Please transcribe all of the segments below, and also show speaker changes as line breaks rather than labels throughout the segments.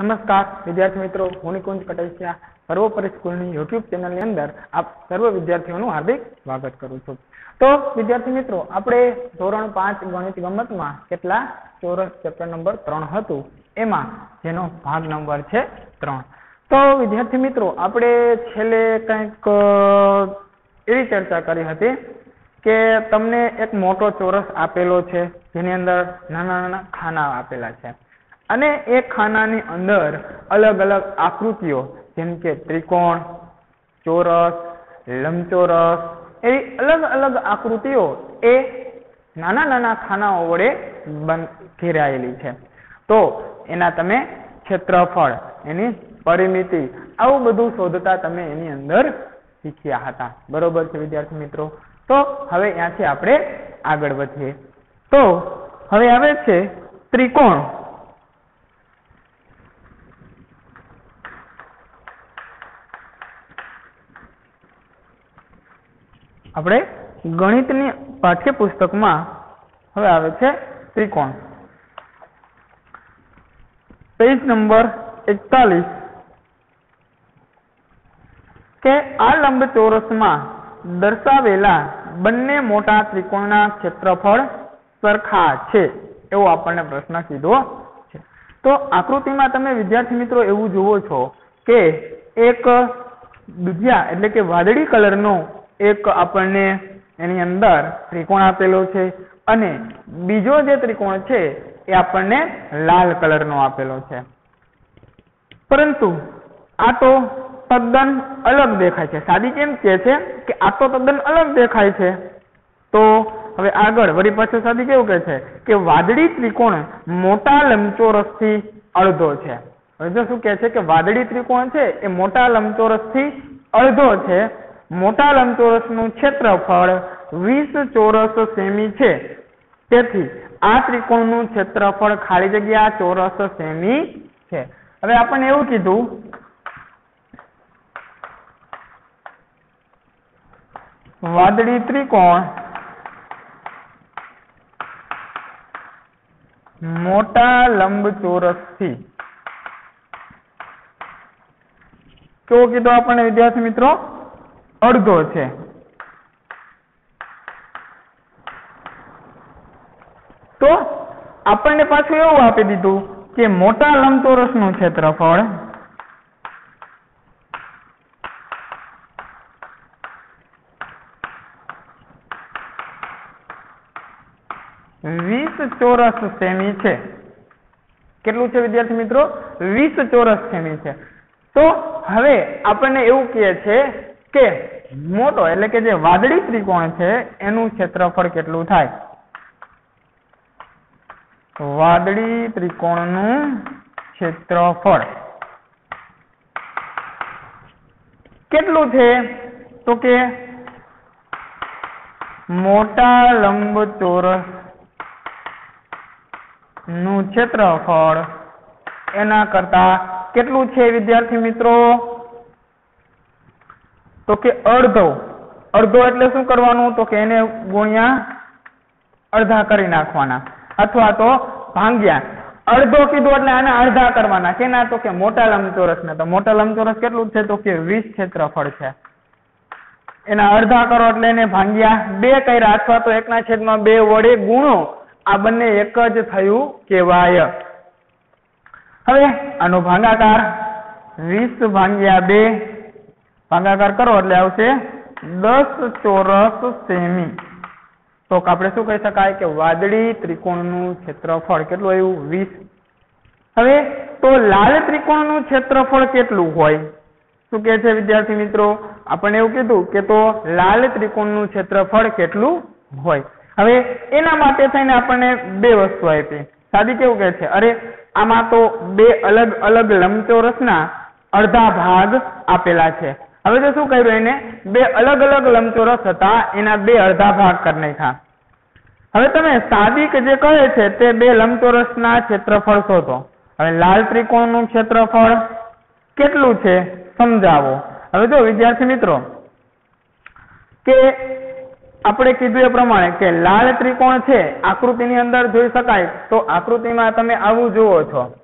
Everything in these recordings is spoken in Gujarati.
નમસ્કાર, વિદ્યાર્થી મિત્રો. હું નિકુંજ સર્વોપરી સ્કૂલની યુટ્યુબ ચેનલની અંદર આપ સર્વ વિદ્યાર્થીઓનું હાર્દિક સ્વાગત કરું છું. તો, વિદ્યાર્થી મિત્રો, આપણે ધોરણ પાંચ ગણિત ગમતમાં કેટલા ચોરસ ચેપ્ટર નંબર ત્રણ હતું? એમાં જેનો ભાગ નંબર છે ત્રણ. તો, વિદ્યાર્થી મિત્રો, આપણે છેલ્લે કંઈક એવી ચર્ચા કરી હતી કે તમને એક મોટો ચોરસ આપેલો છે, જેની અંદર નાના નાના ખાના આપેલા છે. અને એ ખાનાની અંદર અલગ અલગ આકૃતિઓ, જેમ કે ત્રિકોણ, ચોરસ, લંબચોરસ, એવી અલગ અલગ આકૃતિઓ એ નાના નાના ખાનાઓ વડે ઘેરાયેલી છે. તો એના તમે ક્ષેત્રફળ, એની પરિમિતિ, આવું બધું શોધતા તમે એની અંદર શીખ્યા હતા. બરોબર છે વિદ્યાર્થી મિત્રો? તો હવે ત્યાંથી આપણે આગળ વધીએ. તો હવે આવે છે ત્રિકોણ. આપણે ગણિતની પાઠ્યપુસ્તકમાં હવે આવે છે ત્રિકોણ. પેજ નંબર એકતાલીસ. કે આ લંબચોરસમાં દર્શાવેલા બંને મોટા ત્રિકોણના ક્ષેત્રફળ સરખા છે એવો આપણને પ્રશ્ન કીધો છે. તો આકૃતિમાં તમે વિદ્યાર્થી મિત્રો એવું જુઓ છો કે એક દુધિયા એટલે કે વાદળી કલરનો એક આપણને એની અંદર ત્રિકોણ આપેલો છે અને બીજો જે ત્રિકોણ છે એ આપણને લાલ કલરનો આપેલો છે. પરંતુ આ તો તદ્દન અલગ દેખાય છે. સાદી કેમ કે છે કે આ તો તદ્દન અલગ દેખાય છે? તો હવે આગળ વળી પાછો સાદી કેવું કહે છે કે વાદળી ત્રિકોણ મોટા લંબચોરસથી અડધો છે. હવે જો શું કહે છે કે વાદળી ત્રિકોણ છે એ મોટા લંબચોરસથી અડધો છે મોટા લંબચોરસનું ક્ષેત્રફળ વીસ ચોરસ સેમી છે. તેથી આ ત્રિકોણનું ક્ષેત્રફળ ખાલી જગ્યા ચોરસ સેમી છે. હવે આપણને એવું કીધું વાદળી ત્રિકોણ મોટા લંબચોરસથી. કેવો કીધો આપણને વિદ્યાર્થી મિત્રો? અડધો છે. તો આપણને પાછું એવું આપી દીધું કે મોટા લંબચોરસનું ક્ષેત્રફળ વીસ ચોરસ સેમી છે. કેટલું છે વિદ્યાર્થી મિત્રો? વીસ ચોરસ સેમી છે. તો હવે આપણને એવું કહે છે કે મોટો એટલે કે જે વાદળી ત્રિકોણ છે, એનું ક્ષેત્રફળ કેટલું થાય? વાદળી ત્રિકોણનું ક્ષેત્રફળ કેટલું છે? તો કે મોટા લંબચોરસનું ક્ષેત્રફળ એના કરતા કેટલું છે વિદ્યાર્થી મિત્રો? તો કે અડધો. અડધો એટલે શું કરવાનું? તો કે એને ગુણ્યા અડધા કરી નાખવાના. અથવા તો ભાંગ્યા. અડધો કીધું એટલે આને અડધા કરવાના. કેના? તો કે મોટા લંબચોરસ ને તો મોટા લંબચોરસ કેટલું છે? તો કે વીસ ક્ષેત્રફળ છે. એના અડધા કરો એટલે એને ભાંગ્યા બે કર્યા. અથવા તો એકના છેદમાં બે વડે ગુણો. આ બંને એક જ થયું કહેવાય. હવે આનો ભાગાકાર વીસ ભાંગ્યા બે ભાગાકાર કરો એટલે આવશે દસ ચોરસ સેમી. તો આપણે શું કહી શકાય કે વાદળી ત્રિકોણનું ક્ષેત્રફળ કેટલું આવ્યું? વીસ. હવે, તો લાલ ત્રિકોણનું ક્ષેત્રફળ કેટલું હોય? શું કહે છે વિદ્યાર્થી મિત્રો? આપણને એવું કીધું કે તો લાલ ત્રિકોણનું ક્ષેત્રફળ કેટલું હોય? હવે, એના માટે થઈને આપણને બે વસ્તુ આપી. સાદી કેવું કહે છે? અરે, આમાં તો બે અલગ અલગ લંબચોરસના અડધા ભાગ આપેલા છે. હવે તો શું કર્યું એને? બે અલગ અલગ લંબચોરસ હતા, એના બે અડધા ભાગ કરી નાખ્યા. હવે તમે સાદિક જે કહે છે તે બે લંબચોરસના ક્ષેત્રફળ શોધો. હવે લાલ ત્રિકોણનું ક્ષેત્રફળ કેટલું છે? સમજાવો. હવે જો વિદ્યાર્થી મિત્રો, કે આપણે કીધું એ પ્રમાણે કે લાલ ત્રિકોણ છે, આકૃતિની અંદર જોઈ શકાય, તો આકૃતિમાં તમે આવું જુઓ છો.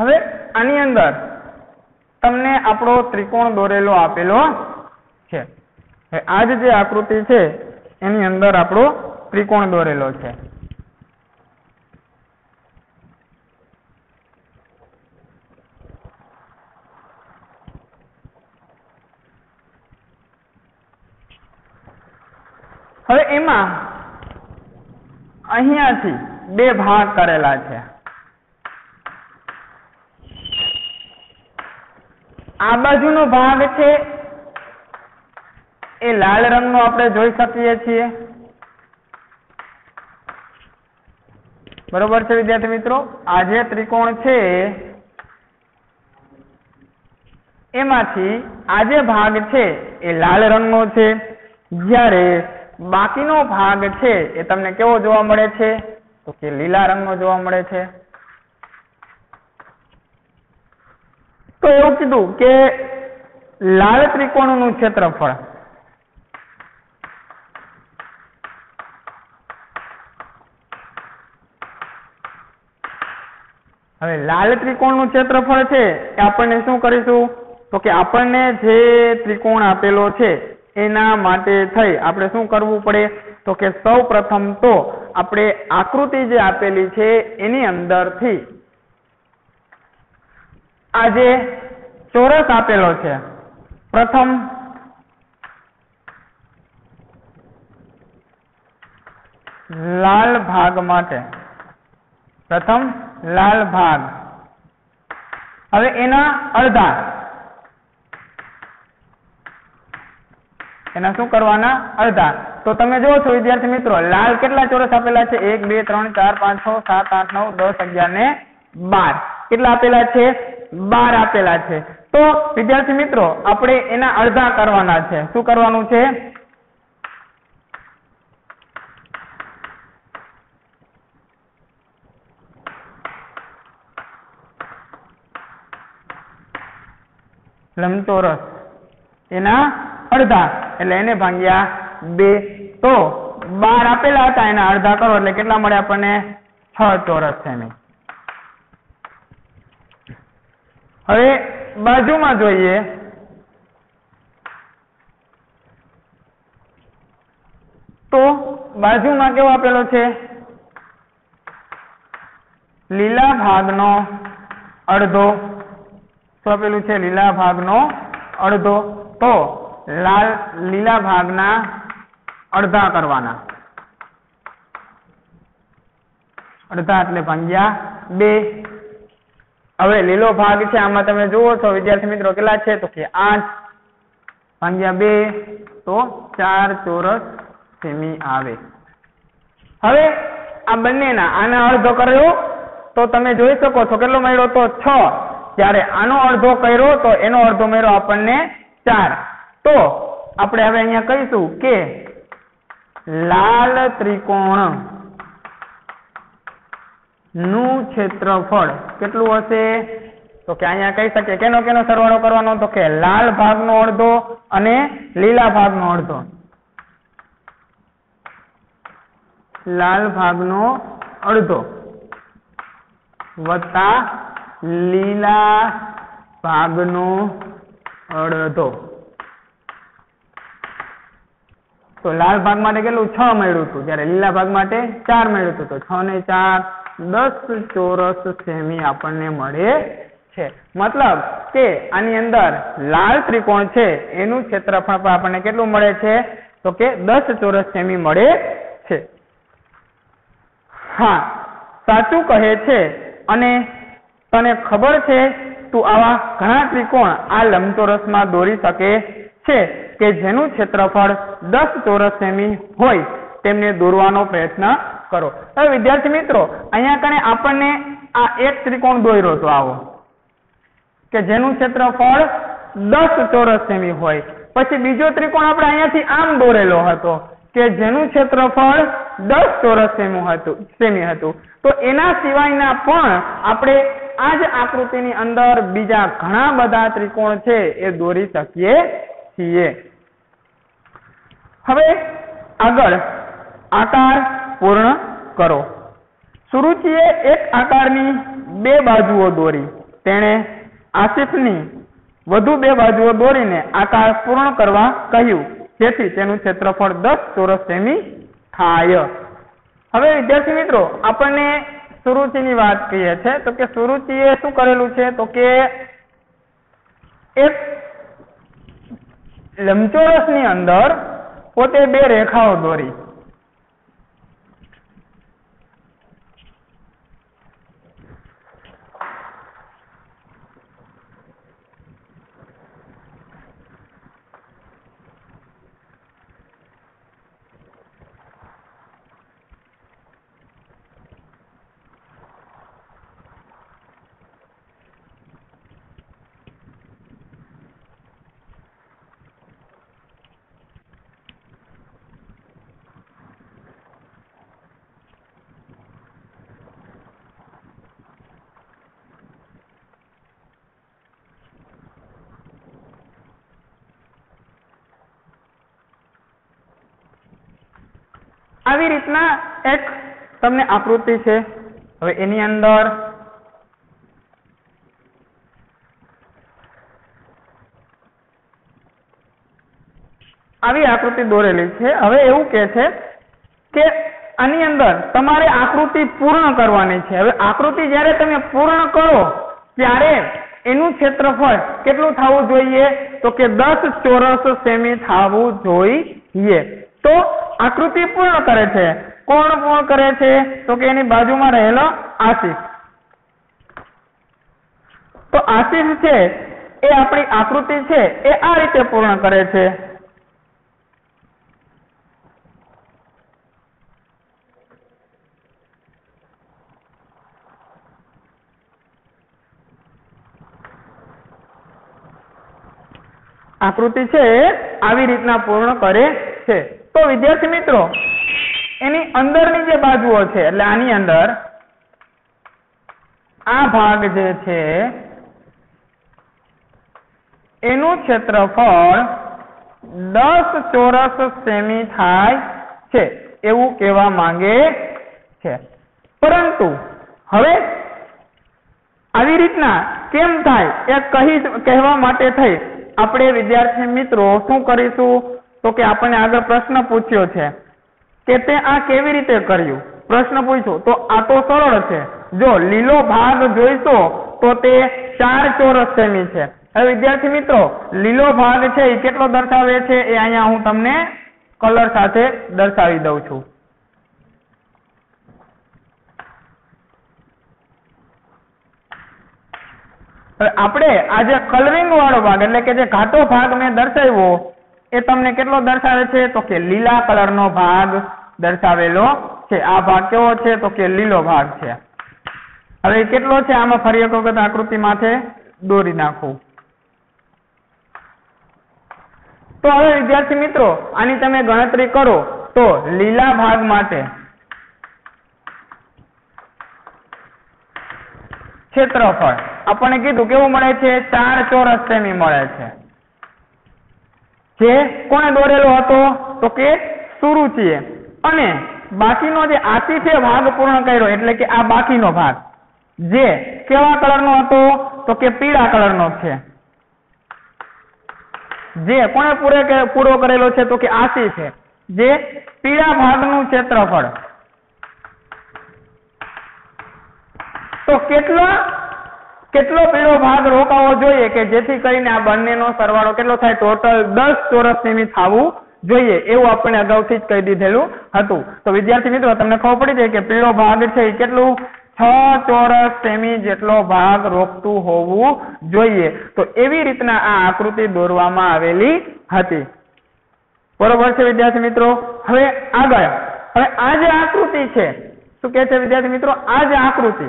હવે આની અંદર તમને આપણો ત્રિકોણ દોરેલો આપેલો છે. આજ જે આકૃતિ છે, એની અંદર આપણો ત્રિકોણ દોરેલો છે. હવે એમાં અહીંયાથી બે ભાગ કરેલા છે. આ બાજુનો ભાગ છે એ લાલ રંગનો આપણે જોઈ શકીએ છીએ. બરોબર છે વિદ્યાર્થી મિત્રો? આ જે ત્રિકોણ છે, એમાંથી આ જે ભાગ છે એ લાલ રંગનો છે. જ્યારે બાકીનો ભાગ છે એ તમને કેવો જોવા મળે છે? તો કે લીલા રંગનો જોવા મળે છે. તો એવું કીધું કે લાલ ત્રિકોણનું ક્ષેત્રફળ. હવે લાલ ત્રિકોણનું ક્ષેત્રફળ છે એ આપણને શું કરીશું? તો કે આપણને જે ત્રિકોણ આપેલો છે એના માટે થઈ આપણે શું કરવું પડે? તો કે સૌ પ્રથમ તો આપણે આકૃતિ જે આપેલી છે એની અંદરથી આ ચોરસ આપેલો છે. પ્રથમ લાલ ભાગ માટે. પ્રથમ લાલ ભાગ. હવે એના અડધા. એના શું કરવાના? અડધા. તો તમે જુઓ છો, વિદ્યાર્થી મિત્રો, લાલ કેટલા ચોરસ આપેલા છે? એક, બે, ત્રણ, ચાર, પાંચ, છ, સાત, આઠ, નવ, દસ, અગિયાર ને બાર. કેટલા આપેલા છે? બાર આપેલા છે. તો, વિદ્યાર્થી મિત્રો, આપણે એના અડધા કરવાના છે. શું કરવાનું છે? લંબચોરસ. એના અડધા, એટલે એને ભાગ્યા બે. તો, બાર આપેલા હતા, એના અડધા કરો, એટલે કેટલા મળે આપણને? છ ચોરસ સેમી હવે બાજુમાં જોઈએ. તો બાજુમાં કેવો આપેલો છે? લીલા ભાગનો અડધો. શું આપેલું છે? લીલા ભાગનો અડધો. તો લાલ લીલા ભાગના અડધા કરવાના. અડધા એટલે ભાગ્યા બે હવે લીલો ભાગ છે, આમાં તમે જુઓ છો, વિદ્યાર્થી મિત્રો કેટલા છે? તો કે આઠ ભાગ્યા બે તો ચાર ચોરસ સેમી આવે. હવે આ બંનેના, આને અડધો કર્યો તો તમે જોઈ શકો છો કેટલો મળ્યો તો છ. જ્યારે આનો અડધો કર્યો તો એનો અડધો મળ્યો આપણને ચાર. તો આપણે હવે અહીંયા કહીશું કે લાલ ત્રિકોણ નું ક્ષેત્રફળ કેટલું હશે? તો કે અહીંયા કહી શકીએ કેનો કેનો સરવાળો કરવાનો? તો કે લાલ ભાગનો અડધો અને લીલા ભાગનો અડધો. લાલ ભાગનો અડધો. વત્તા લીલા ભાગનો અડધો. તો લાલ ભાગ માટે કેટલું? છ મળ્યું હતું. જ્યારે લીલા ભાગ માટે ચાર મળ્યું હતું. તો છ ને ચાર દસ ચોરસ સેમી આપણને મળે છે. મતલબ કે આની અંદર લાલ ત્રિકોણ છે, એનું ક્ષેત્રફળ આપણને કેટલું મળે છે? તો કે દસ ચોરસ સેમી મળે છે. હા, સાચું કહે છે અને તને ખબર છે, તું આવા ઘણા ત્રિકોણ આ લંબચોરસમાં દોરી શકે છે કે જેનું ક્ષેત્રફળ દસ ચોરસ સેમી હોય, તેમને દોરવાનો પ્રયત્ન કરો. હવે વિદ્યાર્થી મિત્રો, અહીંયા કણે આપણને આ એક ત્રિકોણ દોર્યો તો આવો. કે જેનું ક્ષેત્રફળ દસ ચોરસ સેમી હોય. પછી બીજો ત્રિકોણ આપણે અહીંયાથી આમ દોરેલો હતો કે જેનું ક્ષેત્રફળ દસ ચોરસ સેમી હતું સેમી હતું. તો એના સિવાયના પણ આપણે આ જ આકૃતિની અંદર બીજા ઘણા બધા ત્રિકોણ છે એ દોરી શકીએ છીએ. હવે આગળ આકાર પૂર્ણ કરો. સુરુચિએ એક આકારની બે બાજુઓ દોરી. તેણે આસિફની વધુ બે બાજુઓ દોરીને આકાર પૂર્ણ કરવા કહ્યું. જેથી તેનું ક્ષેત્રફળ દસ ચોરસ સેમી થાય. હવે વિદ્યાર્થી મિત્રો, આપણને સુરુચિની વાત કહીએ છે. તો કે સુરુચિએ શું કરેલું છે? તો કે એક લંબચોરસની અંદર પોતે બે રેખાઓ દોરી. આવી રીતના એક તમને આકૃતિ છે. હવે એની અંદર આવી આકૃતિ દોરેલી છે. હવે એવું કે છે કે આની અંદર તમારે આકૃતિ પૂર્ણ કરવાની છે. હવે આકૃતિ જ્યારે તમે પૂર્ણ કરો, ત્યારે એનું ક્ષેત્રફળ કેટલું થવું જોઈએ? તો કે દસ ચોરસ સેમી થવું જોઈએ. તો આકૃતિ પૂર્ણ કરે છે. કોણ પૂર્ણ કરે છે? તો કે એની બાજુમાં રહેલો આશિષ. તો આશિષ છે એ આપણી આકૃતિ છે, એ આ રીતે પૂર્ણ કરે છે. આકૃતિ છે આવી રીતના પૂર્ણ કરે છે. તો વિદ્યાર્થી મિત્રો, એની અંદરની જે બાજુઓ છે, એટલે આની અંદર આ ભાગ જે છે, એનું ક્ષેત્રફળ દસ ચોરસ સેમી થાય છે, એવું કહેવા માંગે છે. પરંતુ હવે આવી રીતના કેમ થાય એ કહી કહેવા માટે થઈ. આપણે વિદ્યાર્થી મિત્રો શું કરીશું? તો કે આપણને આગળ પ્રશ્ન પૂછ્યો છે કે તે આ કેવી રીતે કર્યું? પ્રશ્ન પૂછ્યો. તો આ તો સરળ છે. જો લીલો ભાગ જોઈશો, તો તે ચાર ચોરસ સેમી છે. હવે વિદ્યાર્થી મિત્રો, લીલો ભાગ છે એ કેટલો દર્શાવે છે? એ અહીંયા હું તમને કલર સાથે દર્શાવી દઉં છું. આપણે આ જે કલરિંગ વાળો ભાગ, એટલે કે જે ઘાટો ભાગ મેં દર્શાવ્યો એ તમને કેટલો દર્શાવે છે? તો કે લીલા કલરનો ભાગ દર્શાવેલો છે. આ ભાગ કેવો છે? તો કે લીલો ભાગ છે. હવે કેટલો છે? આમાં ફરી એક વખત આકૃતિ માથે દોરી નાખું. તો હવે વિદ્યાર્થી મિત્રો, આની તમે ગણતરી કરો. તો લીલા ભાગ માટે ક્ષેત્રફળ. આપણને કીધું, કેવું મળે છે? ચાર ચોરસ સેમી મળે છે. જે કોણે દોરેલો હતો, તો કે સુરુચિએ. અને બાકીનો જે આશિષે ભાગ પૂર્ણ કર્યો, એટલે કે આ બાકીનો ભાગ. જે કેવા કલરનો હતો, તો કે પીળા કલરનો છે. જે કોણે પૂરે પૂરો કરેલો છે, તો કે આશી છે. જે પીળા ભાગનું ક્ષેત્રફળ. તો કેટલો કેટલો પીળો ભાગ રોકાવો જોઈએ કે જેથી કરીને આ બંનેનો સરવાળો કેટલો થાય? ટોટલ દસ ચોરસ સેમી થવું જોઈએ એવું આપણે અગાઉથી જ કહી દીધેલું હતું. તો વિદ્યાર્થી મિત્રો, તમને ખબર પડી જાય કે પીળો ભાગ છે એ કેટલું? છ ચોરસ સેમી જેટલો ભાગ રોકતું હોવું જોઈએ. તો એવી રીતના આ આકૃતિ દોરવામાં આવેલી હતી. બરોબર છે વિદ્યાર્થી મિત્રો? હવે આગળ. હવે આ જે આકૃતિ છે, શું કે છે વિદ્યાર્થી મિત્રો? આ જે આકૃતિ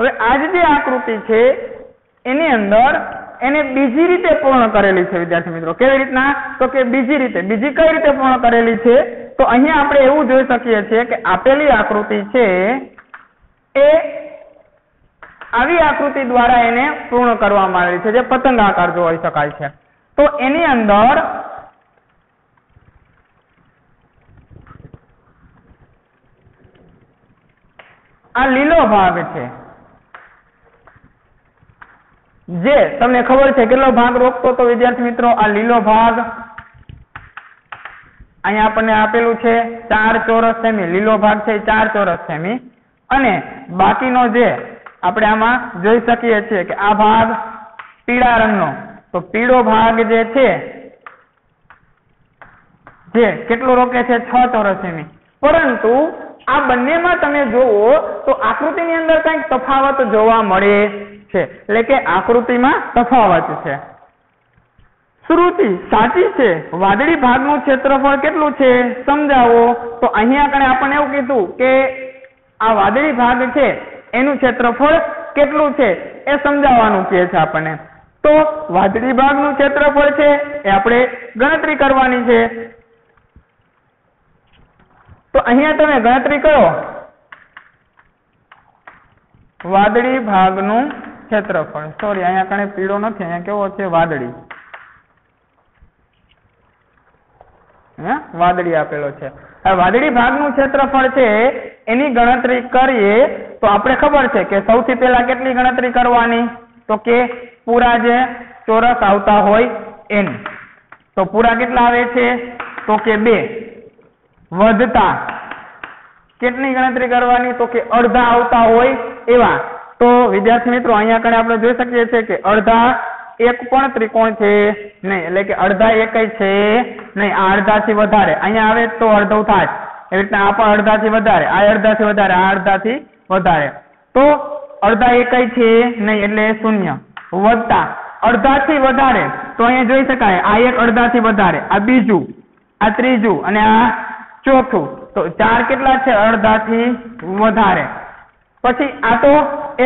હવે આ જ આકૃતિ છે, એની અંદર એને બીજી રીતે પૂર્ણ કરેલી છે, વિદ્યાર્થી મિત્રો. કેવી રીતના? તો કે બીજી રીતે. બીજી કઈ રીતે પૂર્ણ કરેલી છે? તો અહીંયા આપણે એવું જોઈ શકીએ છીએ કે આપેલી આકૃતિ છે, એ આવી આકૃતિ દ્વારા એને પૂર્ણ કરવામાં આવેલી છે, જે પતંગ આકાર જોઈ શકાય છે. તો એની અંદર આ લીલો ભાગ છે. જે તમને ખબર છે કેટલો ભાગ રોકતો તો વિદ્યાર્થી મિત્રો, આ લીલો ભાગ અહીંયા આપણને આપેલું છે ચાર ચોરસ સેમી. લીલો ભાગ છે ચાર ચોરસ સેમી. અને બાકીનો જે આપણે આમાં જોઈ શકીએ છીએ કે આ ભાગ પીળા રંગનો. તો પીળો ભાગ જે છે, જે કેટલું રોકે છે? છ ચોરસ સેમી. પરંતુ આ બંનેમાં તમે જુઓ તો આકૃતિની અંદર કંઈક તફાવત જોવા મળે. છે. એટલે કે આકૃતિમાં તફાવત છે. શ્રુતિ સાચી છે. વાદળી ભાગનું ક્ષેત્રફળ કેટલું છે? સમજાવો. તો અહીંયા આગળ આપણને એવું કીધું કે આ વાદળી ભાગ છે, એનું ક્ષેત્રફળ કેટલું છે? એ સમજાવવાનું કહે છે આપણને. તો વાદળી ભાગનું ક્ષેત્રફળ છે, એ આપણે ગણતરી કરવાની છે. તો અહીંયા તમે ગણતરી કરો. વાદળી ભાગનું ક્ષેત્રફળ સોરી અહીંયા કણે પીળો નથી, અહીંયા કેવો છે? વાદળી. હે? વાદળી આપેલો છે. આ વાદળી ભાગનું ક્ષેત્રફળ છે, એની ગણતરી કરીએ તો આપણે ખબર છે કે સૌથી પહેલા કેટલી ગણતરી કરવાની? તો કે પૂરા જે ચોરસ આવતા હોય એની. તો પૂરા કેટલા આવે છે? તો કે બે. વધતા. કેટલી ગણતરી કરવાની? તો કે અડધા આવતા હોય એવા. તો વિદ્યાર્થી મિત્રો, અહીંયા આગળ આપણે જોઈ શકીએ છીએ કે અડધા એક પણ ત્રિકોણ છે નહીં, એટલે કે અડધા એકય છે નહીં, આ અડધાથી વધારે. અહીંયા આવે તો અડધો થાય. એવી રીતના આ પણ અડધાથી વધારે, આ અડધાથી વધારે, આ અડધાથી વધારે. તો અડધા એકય છે નહીં, એટલે શૂન્ય. વધતા અડધાથી વધારે. તો અહીંયા જોઈ શકાય, આ એક અડધાથી વધારે, આ બીજું, આ ત્રીજું અને આ ચોથું. તો ચાર કેટલા છે? અડધાથી વધારે. પછી આ તો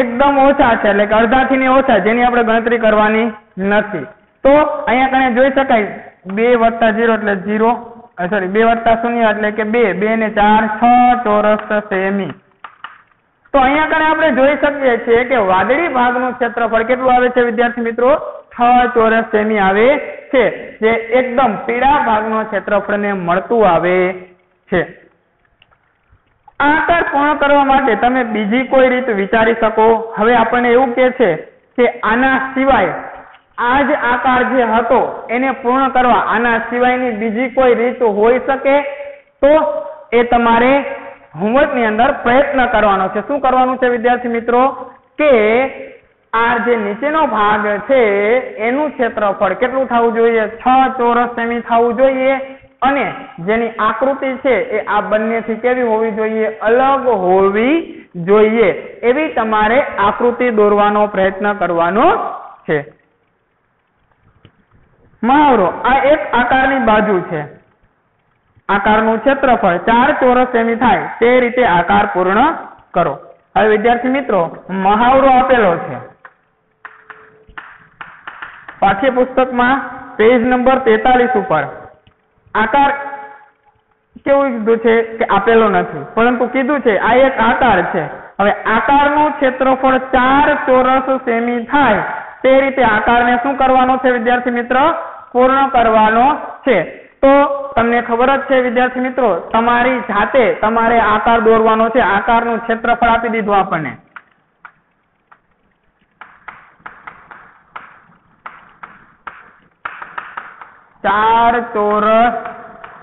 એકદમ ઓછા છે, એટલે કે અડધાથી ઓછા, જેની આપણે ગણતરી કરવાની નથી. તો અહીંયા કણે જોઈ શકાય, બે વત્તા જીરો એટલે જીરો સોરી બે વત્તા શૂન્ય એટલે કે બે બે ને ચાર, છ ચોરસ સેમી. તો અહીંયા કણે આપણે જોઈ શકીએ છીએ કે વાદળી ભાગનું ક્ષેત્રફળ કેટલું આવે છે, વિદ્યાર્થી મિત્રો? છ ચોરસ સેમી આવે છે, જે એકદમ પીળા ભાગનો ક્ષેત્રફળને મળતું આવે છે. આકાર પૂર્ણ કરવા માટે તમે બીજી કોઈ રીત વિચારી શકો? હવે આપણને એવું કે છે કે આના સિવાય આ જ આકાર જે હતો, એને પૂર્ણ કરવા આના સિવાયની બીજી કોઈ રીત હોઈ શકે? તો એ તમારે હોમવર્કની અંદર પ્રયત્ન કરવાનો છે. શું કરવાનું છે વિદ્યાર્થી મિત્રો? કે આ જે નીચેનો ભાગ છે, એનું ક્ષેત્રફળ કેટલું થવું જોઈએ? છ ચોરસ સેમી થવું જોઈએ. અને જેની આકૃતિ છે એ આ બંનેથી કેવી હોવી જોઈએ? અલગ હોવી જોઈએ. એવી તમારે આકૃતિ દોરવાનો પ્રયત્ન કરવાનો છે. મહાવરો, આ એક આકારની બાજુ છે. આકારનું ક્ષેત્રફળ ચાર ચોરસ સેમી થાય તે રીતે આકાર પૂર્ણ કરો. હવે વિદ્યાર્થી મિત્રો, મહાવરો આપેલો છે. પાઠ્યપુસ્તકમાં પેજ નંબર તેતાલીસ ઉપર. આકાર કેવું કીધું છે કે આપેલો નથી. પરંતુ કીધું છે, આ એક આકાર છે. હવે આકારનું ક્ષેત્રફળ ચાર ચોરસ સેમી થાય તે રીતે આકારને શું કરવાનો છે વિદ્યાર્થી મિત્ર? પૂર્ણ કરવાનો છે. તો તમને ખબર જ છે વિદ્યાર્થી મિત્રો, તમારી જાતે તમારે આકાર દોરવાનો છે. આકારનું ક્ષેત્રફળ આપી દીધું આપણને. ચાર ચોરસ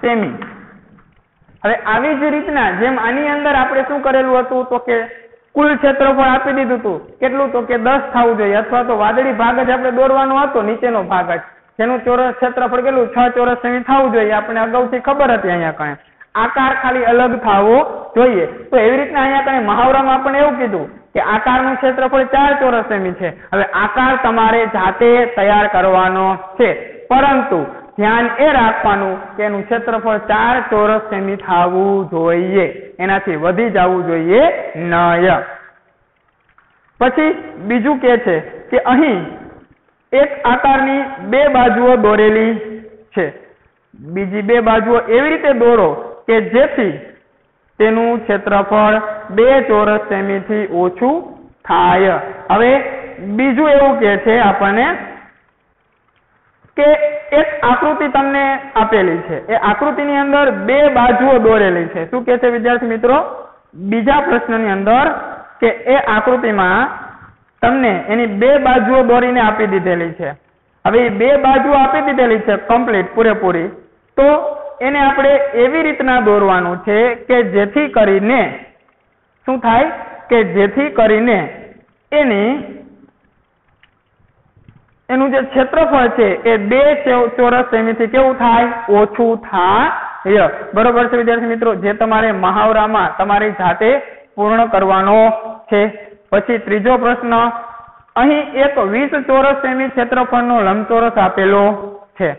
સેમી. હવે આવી જ રીતના જેમ આની અંદર આપણે શું કરેલું હતું તો કે કુલ ક્ષેત્રફળ આપી દીધું હતું. કેટલું તો કે દસ થવું જોઈએ અથવા તો વાદળી ભાગ જ આપણે દોરવાનો હતો, નીચેનો ભાગ જ. જેનું ચોરસ ક્ષેત્રફળ કેટલું? છ ચોરસ સેમી થવું જોઈએ. આપણે અગાઉથી ખબર હતી અહીંયા કણે આકાર ખાલી અલગ થવો જોઈએ. તો એવી રીતના અહીંયા કઈ મહાવરામાં આપણે એવું કીધું કે આકારનું ક્ષેત્રફળ ચાર ચોરસ સેમી છે. હવે આકાર તમારે જાતે તૈયાર કરવાનો છે. પરંતુ ધ્યાન એ રાખવાનું કે એનું ક્ષેત્રફળ ચાર ચોરસ સેમી થવું જોઈએ. એનાથી વધી જવું જોઈએ નય. પછી બીજું કે છે કે અહીં એક આકારની બે બાજુઓ દોરેલી છે. બીજી બે બાજુઓ એવી રીતે દોરો કે જેથી તેનું ક્ષેત્રફળ બે ચોરસ સેમીથી ઓછું થાય. હવે બીજું એવું કે છે આપણને કે એક આકૃતિ તમને આપેલી છે. એ આકૃતિની અંદર બે બાજુઓ દોરેલી છે. શું કે છે વિદ્યાર્થી મિત્રો? બીજા પ્રશ્નની અંદર કે એ આકૃતિમાં તમને એની બે બાજુઓ દોરીને આપી દીધેલી છે. હવે એ બે બાજુઓ આપી દીધેલી છે કમ્પ્લીટ પૂરેપૂરી. તો એને આપણે એવી રીતના દોરવાનું છે કે જેથી કરીને શું થાય? કે જેથી કરીને એની એનું જે ક્ષેત્રફળ છે એ બે ચોરસ સેમીથી કેવું થાય? ઓછું થાય. બરોબર છે વિદ્યાર્થી મિત્રો? જે તમારે મહાવરામાં તમારી જાતે પૂર્ણ કરવાનો છે. પછી ત્રીજો પ્રશ્ન, અહીં એક વીસ ચોરસ સેમી ક્ષેત્રફળનો લંબચોરસ આપેલો છે.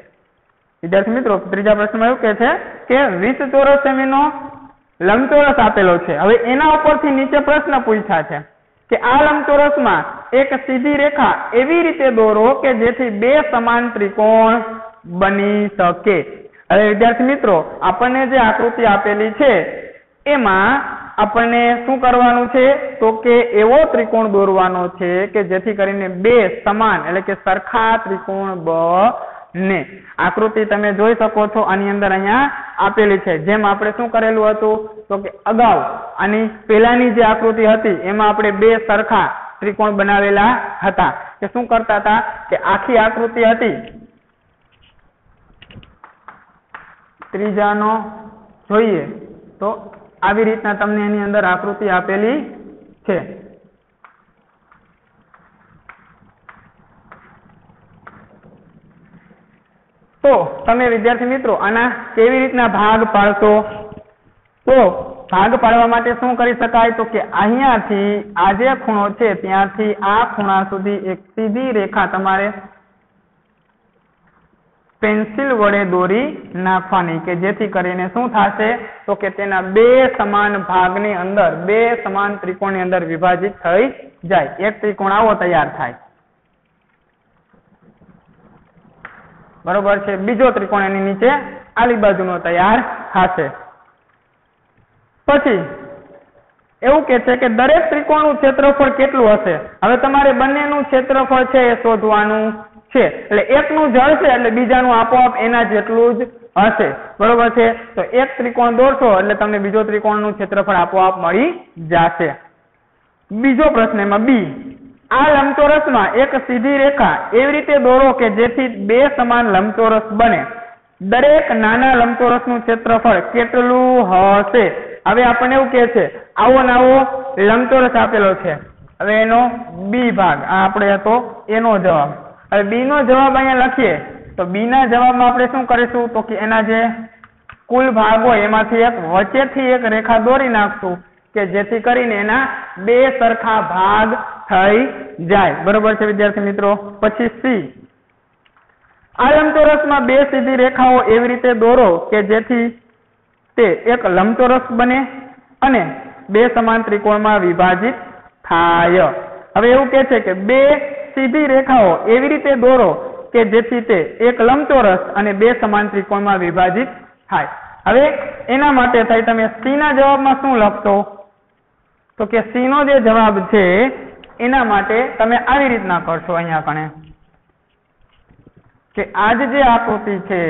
વિદ્યાર્થી મિત્રો, ત્રીજા પ્રશ્નમાં એવું કે છે કે વીસ ચોરસ સેમીનો લંબચોરસ આપેલો છે. હવે એના ઉપરથી નીચે પ્રશ્ન પૂછ્યા છે. કે આ લંબચોરસમાં એક સીધી રેખા એવી રીતે દોરો કે જેથી બે સમાન ત્રિકોણ બની શકે. હવે વિદ્યાર્થી મિત્રો, આપણને જે આકૃતિ આપેલી છે, એમાં આપણને શું કરવાનું છે? તો કે એવો ત્રિકોણ દોરવાનો છે કે જેથી કરીને બે સમાન, એટલે કે સરખા ત્રિકોણ બને આકૃતિ તમે જોઈ શકો છો આની અંદર અહીંયા આપેલી છે. જેમ આપણે શું કરેલું હતું? તો કે અગાઉ. આની પહેલાની જે આકૃતિ હતી, એમાં આપણે બે સરખા ત્રિકોણ બનાવેલા હતા. કે શું કરતા હતા? કે આખી આકૃતિ હતી. ત્રીજાનો જોઈએ તો આવી રીતના તમને એની અંદર આકૃતિ આપેલી છે. તો તમે વિદ્યાર્થી મિત્રો આના કેવી રીતના ભાગ પાડશો? તો ભાગ પાડવા માટે શું કરી શકાય? તો કે અહીંયાથી આ જે ખૂણો છે ત્યાંથી આ ખૂણા સુધી એક સીધી રેખા તમારે પેન્સિલ વડે દોરી નાખવાની કે જેથી કરીને શું થશે? તો કે તેના બે સમાન ભાગની અંદર, બે સમાન ત્રિકોણની અંદર વિભાજિત થઈ જાય. એક ત્રિકોણ આવો તૈયાર થાય. બરોબર છે? બીજો ત્રિકોણ એની નીચે આલી બાજુનો તૈયાર થશે. પછી, એવું કે છે કે દરેક ત્રિકોણનું ક્ષેત્રફળ કેટલું હશે? હવે તમારે બંનેનું ક્ષેત્રફળ છે એ શોધવાનું છે. એટલે એકનું જળશે એટલે બીજાનું આપોઆપ એના જેટલું જ હશે. બરોબર છે? તો એક ત્રિકોણ દોરશો, એટલે તમને બીજો ત્રિકોણનું ક્ષેત્રફળ આપોઆપ મળી જશે. બીજો પ્રશ્ન એમાં બી. આ લંબચોરસમાં એક સીધી રેખા એવી રીતે દોરો કે જેથી બે સમાન લંબચોરસ બને. દરેક નાના લંબચોરસનું ક્ષેત્રફળ કેટલું હશે? હવે આપણને એવું કહે છે, આવો નાવો લંબચોરસ આપેલો છે. હવે એનો બી ભાગ, આ આપણે હતો એનો જવાબ. હવે બી નો જવાબ અહીંયા લખીએ. તો બી ના જવાબમાં આપણે શું કરીશું? તો કે એના જે કુલ ભાગ હોય, એમાંથી એક વચ્ચેથી એક રેખા દોરી નાખશું કે જેથી કરીને એના બે સરખા ભાગ થઈ જાય. બરોબર છે વિદ્યાર્થી મિત્રો? પછી સી. આ લંબચોરસમાં બે સીધી રેખાઓ એવી રીતે દોરો કે જેથી તે એક લંબચોરસ બને અને બે સમાન ત્રિકોણમાં વિભાજિત થાય. હવે એવું કે છે કે બે સીધી રેખાઓ એવી રીતે દોરો કે જેથી તે એક લંબચોરસ અને બે સમાન ત્રિકોણમાં વિભાજિત થાય. હવે એના માટે થઈ તમે સી ના જવાબમાં શું લખશો? તો કે સી નો જે જવાબ છે એના માટે તમે આવી રીતના કરશો અહીંયા કણે. કે આજ જે આકૃતિ છે,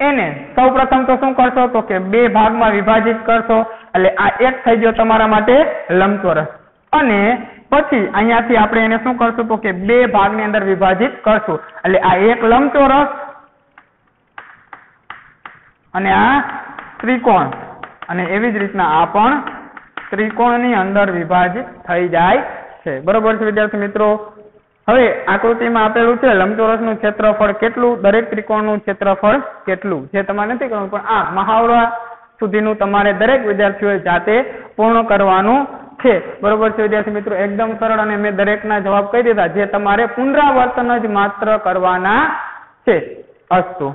એને સૌ પ્રથમ તો શું કરશો? તો કે બે ભાગમાં વિભાજિત કરશો. એટલે આ એક થઈ ગયો તમારા માટે લંબચોરસ. અને પછી અહીંયાથી આપણે એને શું કરશું? તો કે બે ભાગની અંદર વિભાજિત કરશું. એટલે આ એક લંબચોરસ અને આ ત્રિકોણ. અને એવી જ રીતના આ પણ ત્રિકોણની અંદર વિભાજિત થઈ જાય છે. બરોબર છે વિદ્યાર્થી મિત્રો? હવે આકૃતિમાં આપેલું છે લંબચોરસનું ક્ષેત્રફળ કેટલું? દરેક ત્રિકોણનું ક્ષેત્રફળ કેટલું? જે તમારે નથી કરવું પણ આ મહાવરા સુધીનું તમારે દરેક વિદ્યાર્થીઓએ જાતે પૂર્ણ કરવાનું છે. બરોબર છે વિદ્યાર્થી મિત્રો? એકદમ સરળ અને મેં દરેકના જવાબ કહી દીધા, જે તમારે પુનરાવર્તન જ માત્ર કરવાના છે અસ્તુ.